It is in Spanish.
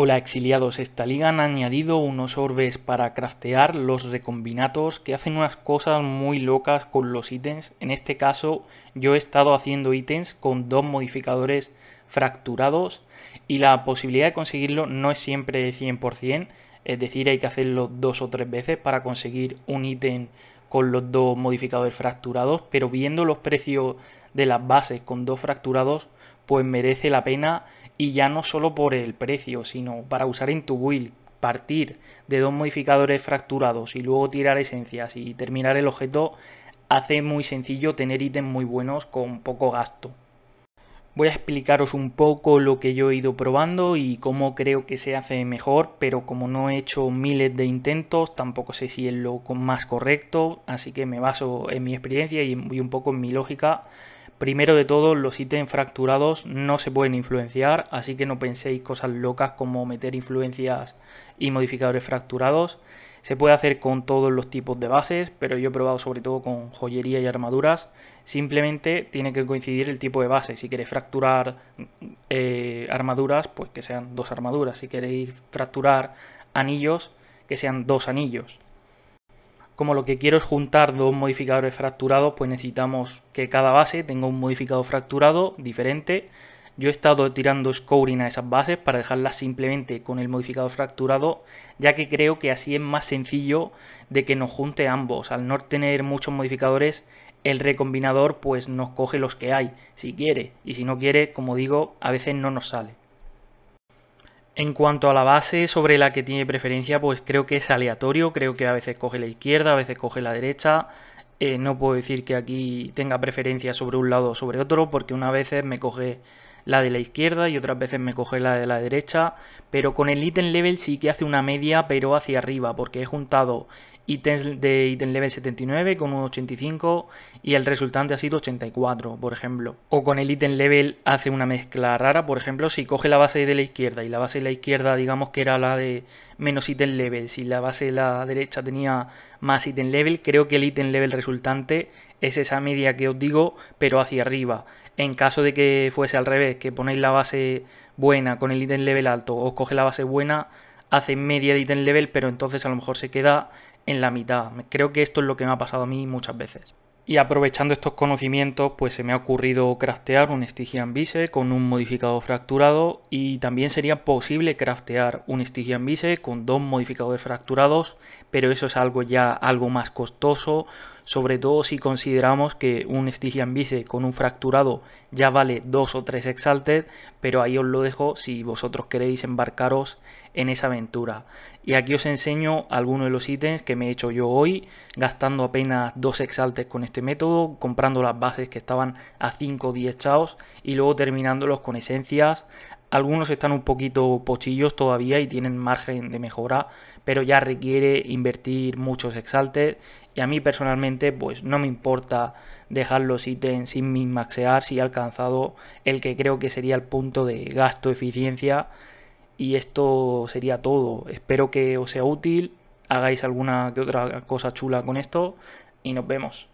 Hola exiliados, esta liga han añadido unos orbes para craftear los recombinatos que hacen unas cosas muy locas con los ítems. En este caso yo he estado haciendo ítems con dos modificadores fracturados y la posibilidad de conseguirlo no es siempre 100%, es decir, hay que hacerlo dos o tres veces para conseguir un ítem con los dos modificadores fracturados, pero viendo los precios de las bases con dos fracturados, pues merece la pena y ya no solo por el precio, sino para usar en tu build, partir de dos modificadores fracturados y luego tirar esencias y terminar el objeto, hace muy sencillo tener ítems muy buenos con poco gasto. Voy a explicaros un poco lo que yo he ido probando y cómo creo que se hace mejor, pero como no he hecho miles de intentos, tampoco sé si es lo más correcto, así que me baso en mi experiencia y un poco en mi lógica Primero de todo, los ítems fracturados no se pueden influenciar, así que no penséis cosas locas como meter influencias y modificadores fracturados. Se puede hacer con todos los tipos de bases, pero yo he probado sobre todo con joyería y armaduras. Simplemente tiene que coincidir el tipo de base. Si queréis fracturar eh, armaduras, pues que sean dos armaduras. Si queréis fracturar anillos, que sean dos anillos como lo que quiero es juntar dos modificadores fracturados, pues necesitamos que cada base tenga un modificador fracturado diferente. Yo he estado tirando scoring a esas bases para dejarlas simplemente con el modificador fracturado, ya que creo que así es más sencillo de que nos junte ambos. Al no tener muchos modificadores, el recombinador pues nos coge los que hay, si quiere, y si no quiere, como digo, a veces no nos sale. En cuanto a la base sobre la que tiene preferencia, pues creo que es aleatorio, creo que a veces coge la izquierda, a veces coge la derecha. Eh, no puedo decir que aquí tenga preferencia sobre un lado o sobre otro, porque una vez me coge la de la izquierda y otras veces me coge la de la derecha, pero con el item level sí que hace una media, pero hacia arriba, porque he juntado ítems de ítem level 79 con un 85 y el resultante ha sido 84, por ejemplo. O con el ítem level hace una mezcla rara, por ejemplo, si coge la base de la izquierda y la base de la izquierda digamos que era la de menos ítem level, si la base de la derecha tenía más ítem level, creo que el ítem level resultante es esa media que os digo, pero hacia arriba. En caso de que fuese al revés, que ponéis la base buena con el ítem level alto, os coge la base buena, hace media de ítem level, pero entonces a lo mejor se queda en la mitad. Creo que esto es lo que me ha pasado a mí muchas veces. Y aprovechando estos conocimientos, pues se me ha ocurrido craftear un Stygian Vise con un modificador fracturado y también sería posible craftear un Stygian Vise con dos modificadores fracturados, pero eso es algo ya algo más costoso, sobre todo si consideramos que un Stygian Vise con un fracturado ya vale dos o tres Exalted, pero ahí os lo dejo si vosotros queréis embarcaros en esa aventura. Y aquí os enseño algunos de los ítems que me he hecho yo hoy, gastando apenas dos Exalted con este método, comprando las bases que estaban a 5 o 10 chaos y luego terminándolos con esencias. Algunos están un poquito pochillos todavía y tienen margen de mejora, pero ya requiere invertir muchos exaltes y a mí personalmente pues no me importa dejar los ítems sin min maxear si he alcanzado el que creo que sería el punto de gasto eficiencia y esto sería todo. Espero que os sea útil, hagáis alguna que otra cosa chula con esto y nos vemos.